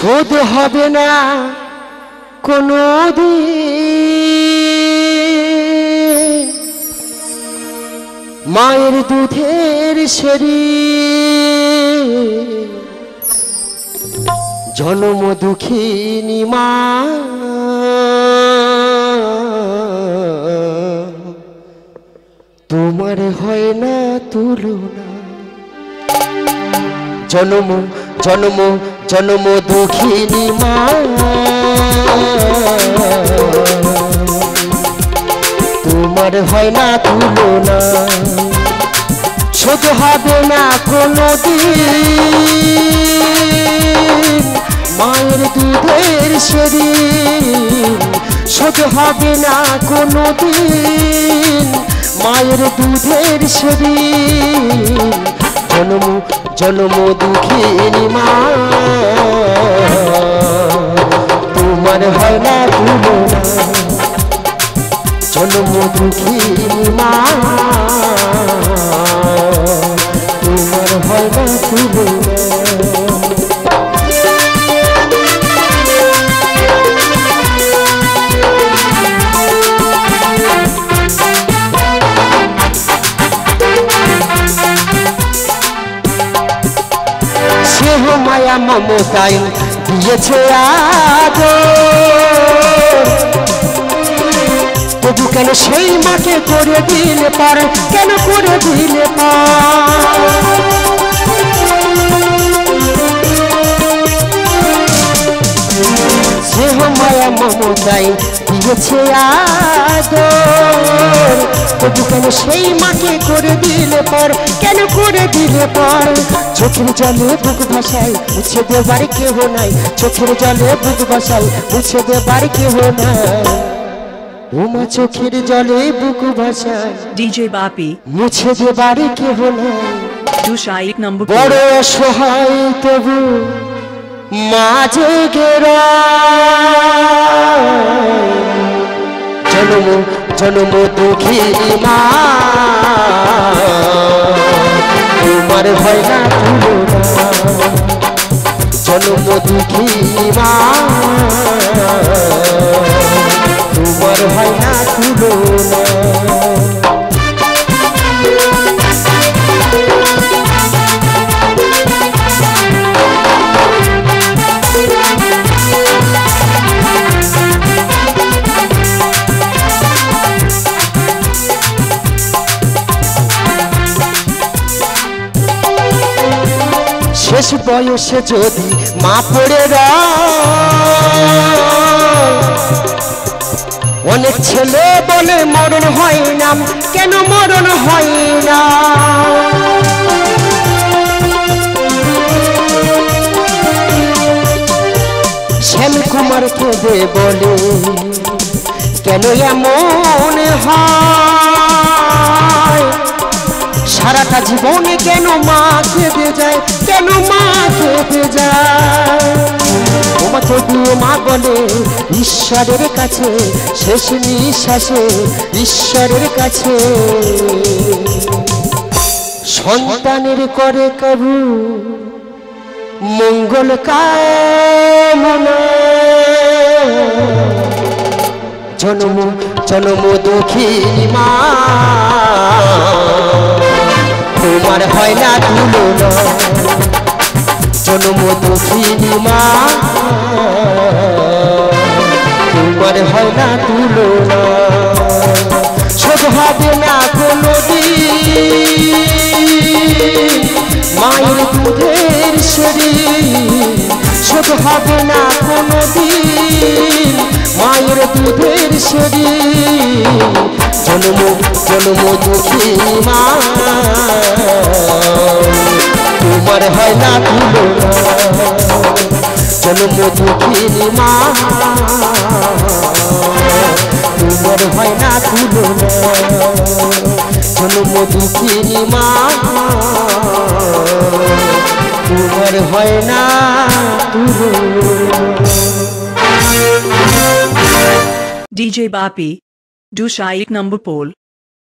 শোধ হবে না, কোনো মায়ের দুধের শরীর, জনম দুঃখিনী মা। তোমার হয় না তুলনা। জনম জনম জনম দুঃখিনী মা। তোমার হয় না তুলনা, শোধ হবে না কোনো মায়ের দুধের শরীর শোধ হবে না কোনো মায়ের দুধের শরীর জন্ম জন্ম দুঃখিনী মা। তোমার হয় না তুলনা জন্ম দুঃখিনী মা। তোমার হয় না। মায়া মমতায় দিয়েছে আদর। তবু কেন সেই মাকে করে দিলে পার? কেন করে দিলে পার? স্নেহ মায়া দিয়েছে আদর। তবু কেন সেই মাকে করে দিলে পর? কেন করে দিলে পর? চোখের জলে বুক ভাসায় মুছে দেবার কেহ নাই। চোখের জলে বুক ভাসায় মুছে দেবার কেহ নাই। উমা চোখের জলে বুক ভাসায় DJ Bapi, মুছে দেবার কেহ নাই। Dusha एक number বড় অসহায় তবু মাঝে গেরা জনম জনম দুঃখী মা। তোমার ভয় না জনম দুঃখী মা। বয়সে যদি মা পড়ে অনেক ছেলে বলে মরণ হয় না, কেন মরণ হয় না? শ্যাম কুমার কেঁদে বলে, কেন এমন হয়? সারাটা জীবনে কেন মা খেতে যায়? কেন মা বলে, ঈশ্বরের কাছে, শেষ নিঃশ্বাসে ঈশ্বরের কাছে। সন্তানের করে কবু, মঙ্গল কামনা। জনম জনম দুঃখিনী মা। তোমার হয় না তুলনা, জনম দুঃখিনী মা। তোমার হয় না তুলনা। শোধ হবে না কোনো মায়ের দুধের শরীর শোধ হবে না কোনো মায়ের দুধের শরীর, জন্ম জন্ম দুঃখী মা। তোমার হয় না তুলনা। জন্ম দুঃখী হয় না। তুলনা দুঃখী মা। তোমার হয় না। DJ Bapi, do एक number pole